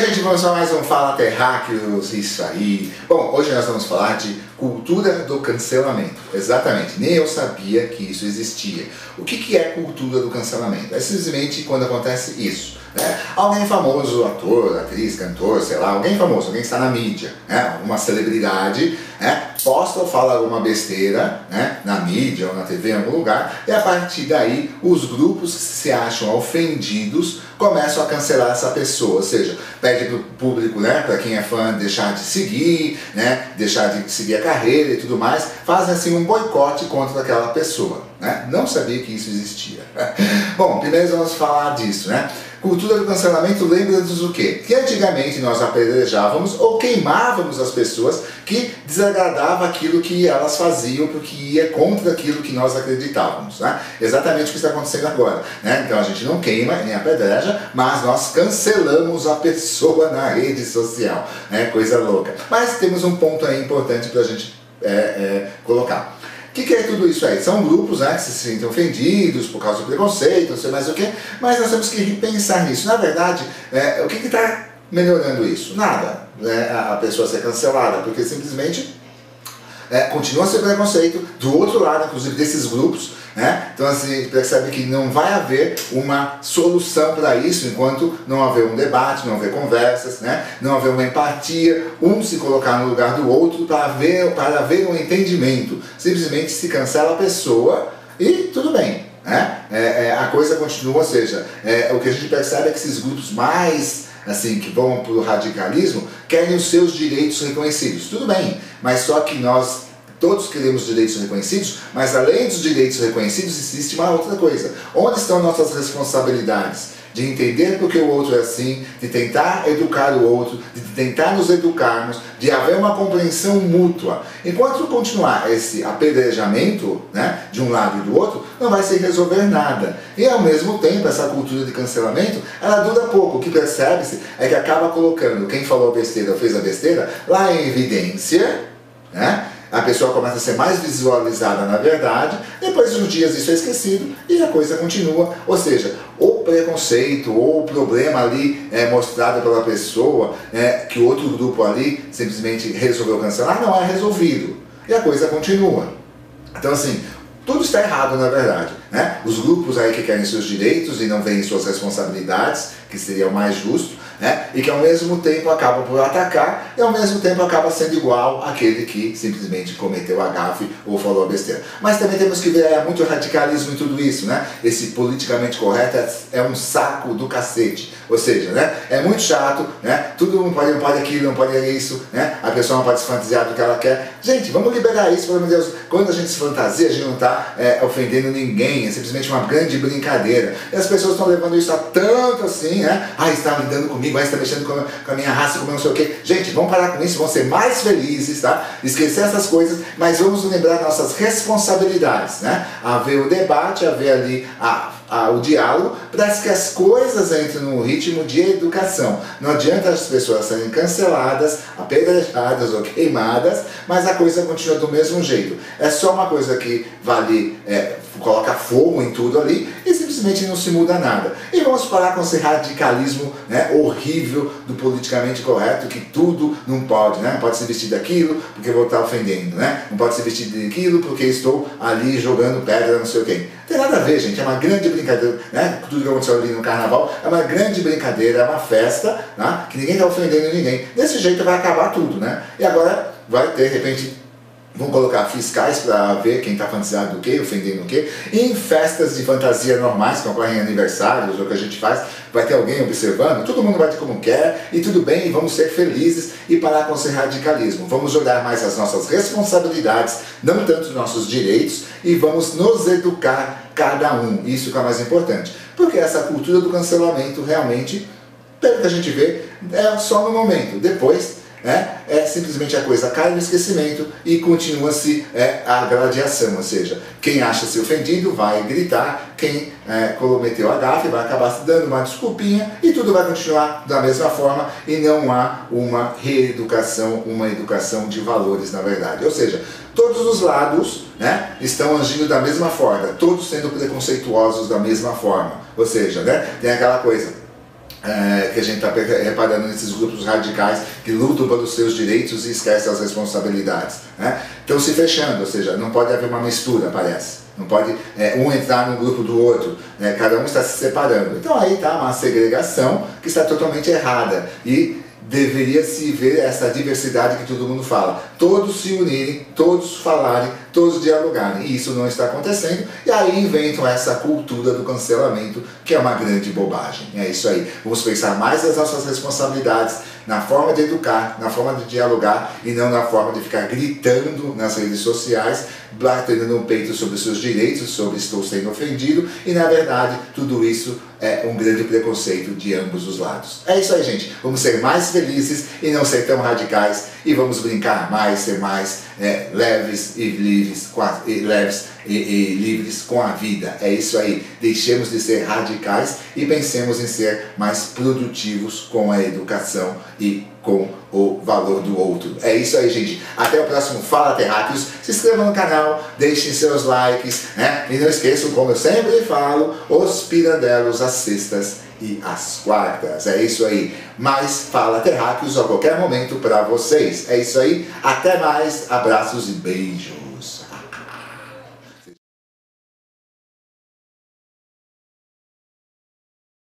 gente, vamos para mais um Fala Terráqueos, isso aí. Bom, hoje nós vamos falar de cultura do cancelamento. Exatamente, nem eu sabia que isso existia. O que, que é cultura do cancelamento? É simplesmente quando acontece isso. Né? Alguém famoso, ator, atriz, cantor, sei lá, alguém famoso, alguém que está na mídia, né? uma celebridade, né? Posta ou fala alguma besteira né? na mídia ou na TV em algum lugar, e a partir daí os grupos que se acham ofendidos começam a cancelar essa pessoa, ou seja, pede para o público, né, para quem é fã, deixar de seguir, né, deixar de seguir a carreira e tudo mais, fazem assim um boicote contra aquela pessoa. Né? Não sabia que isso existia. Bom, primeiro vamos falar disso, né? Cultura do cancelamento lembra-nos o quê? Que antigamente nós apedrejávamos ou queimávamos as pessoas que desagradava aquilo que elas faziam porque ia contra aquilo que nós acreditávamos. Né? Exatamente o que está acontecendo agora. Né? Então a gente não queima nem apedreja, mas nós cancelamos a pessoa na rede social. Né? Coisa louca. Mas temos um ponto aí importante para a gente é, é, colocar. O que, que, é tudo isso aí? São grupos né, que se sentem ofendidos por causa do preconceito, não sei mais o que, mas nós temos que repensar nisso. Na verdade, é, o que está melhorando isso? Nada. Né, a pessoa ser cancelada, porque simplesmente é, continua ser preconceito do outro lado, inclusive desses grupos. Né? Então assim, a gente percebe que não vai haver uma solução para isso enquanto não haver um debate, não haver conversas, né? não haver uma empatia, um se colocar no lugar do outro para haver, para haver um entendimento. Simplesmente se cancela a pessoa e tudo bem. Né? É, é, a coisa continua, ou seja, é, o que a gente percebe é que esses grupos mais assim, que vão para o radicalismo, querem os seus direitos reconhecidos. Tudo bem, mas só que nós todos queremos direitos reconhecidos, mas além dos direitos reconhecidos existe uma outra coisa. Onde estão nossas responsabilidades? De entender porque o outro é assim, de tentar educar o outro, de tentar nos educarmos, de haver uma compreensão mútua. Enquanto continuar esse apedrejamento né, de um lado e do outro, não vai se resolver nada. E ao mesmo tempo, essa cultura de cancelamento, ela dura pouco. O que percebe-se é que acaba colocando quem falou besteira ou fez a besteira lá em evidência, né? a pessoa começa a ser mais visualizada na verdade, depois de uns dias isso é esquecido e a coisa continua. Ou seja, preconceito ou o problema ali é, mostrado pela pessoa, é, que o outro grupo ali simplesmente resolveu cancelar, não é resolvido. E a coisa continua. Então assim, tudo está errado na verdade. Né? Os grupos aí que querem seus direitos e não veem suas responsabilidades, que seria o mais justo, né? e que ao mesmo tempo acaba por atacar e ao mesmo tempo acaba sendo igual àquele que simplesmente cometeu a gafe ou falou a besteira. Mas também temos que ver é, muito radicalismo em tudo isso, né? Esse politicamente correto é, é, um saco do cacete. Ou seja, né? é muito chato, né? tudo não pode, não pode aquilo, não pode isso, né? a pessoa não pode se fantasiar do que ela quer. Gente, vamos liberar isso, pelo amor de Deus. Quando a gente se fantasia, a gente não está é, ofendendo ninguém, é simplesmente uma grande brincadeira. E as pessoas estão levando isso a tanto assim, né? Ah, está lidando comigo comigo, está mexendo com a, minha raça, com não sei o quê. Gente, vamos parar com isso, vamos ser mais felizes, tá? Esquecer essas coisas, mas vamos lembrar nossas responsabilidades, né? Haver o debate, haver ali a o diálogo para que as coisas entrem no ritmo de educação. Não adianta as pessoas serem canceladas, apedrejadas ou queimadas, mas a coisa continua do mesmo jeito. É só uma coisa que vale, é, coloca fogo em tudo ali e simplesmente não se muda nada. E vamos parar com esse radicalismo né, horrível do politicamente correto, que tudo não pode, né? Não pode se vestir daquilo porque vou estar ofendendo, né? Não pode se vestir daquilo porque estou ali jogando pedra, não sei o quê. Tem nada a ver, gente, é uma grande brincadeira, né? Tudo que aconteceu ali no carnaval é uma grande brincadeira, é uma festa, né? que ninguém está ofendendo ninguém. Desse jeito vai acabar tudo, né? E agora vai ter, de repente, Vão colocar fiscais para ver quem está fantasiado do que, ofendendo o que. em festas de fantasia normais, que ocorrem em aniversários, ou que a gente faz, vai ter alguém observando, todo mundo vai ter como quer, e tudo bem, vamos ser felizes e parar com esse radicalismo. Vamos olhar mais as nossas responsabilidades, não tanto os nossos direitos, e vamos nos educar cada um. Isso que é mais importante. Porque essa cultura do cancelamento realmente, pelo que a gente vê, é só no momento. Depois é, é simplesmente a coisa cai no esquecimento e continua-se é, a gladiação, ou seja, quem acha se ofendido vai gritar, quem é, cometeu a gafe vai acabar se dando uma desculpinha e tudo vai continuar da mesma forma e não há uma reeducação, uma educação de valores na verdade. Ou seja, todos os lados né, estão agindo da mesma forma, todos sendo preconceituosos da mesma forma. Ou seja, né, tem aquela coisa, é, que a gente está reparando nesses grupos radicais que lutam pelos seus direitos e esquecem as responsabilidades. Né? Estão se fechando, ou seja, não pode haver uma mistura, parece. Não pode é, um entrar no grupo do outro, né? cada um está se separando. Então aí está uma segregação que está totalmente errada. E deveria se ver essa diversidade que todo mundo fala. Todos se unirem, todos falarem, todos dialogarem. E isso não está acontecendo. E aí inventam essa cultura do cancelamento, que é uma grande bobagem. É isso aí. Vamos pensar mais nas nossas responsabilidades, na forma de educar, na forma de dialogar e não na forma de ficar gritando nas redes sociais, batendo no peito sobre os seus direitos, sobre estou sendo ofendido. E na verdade, tudo isso é um grande preconceito de ambos os lados. É isso aí, gente. Vamos ser mais felizes e não ser tão radicais e vamos brincar mais, ser mais é, leves e livres, com a, e leves e, e, livres com a vida. É isso aí. Deixemos de ser radicais e pensemos em ser mais produtivos com a educação e com o valor do outro. É isso aí, gente. Até o próximo Fala Terráqueos. Se inscrevam no canal, deixem seus likes, né? E não esqueçam, como eu sempre falo, os pirandelos às sextas e às quartas. É isso aí. Mais Fala Terráqueos a qualquer momento para vocês. É isso aí. Até mais. Abraços e beijos.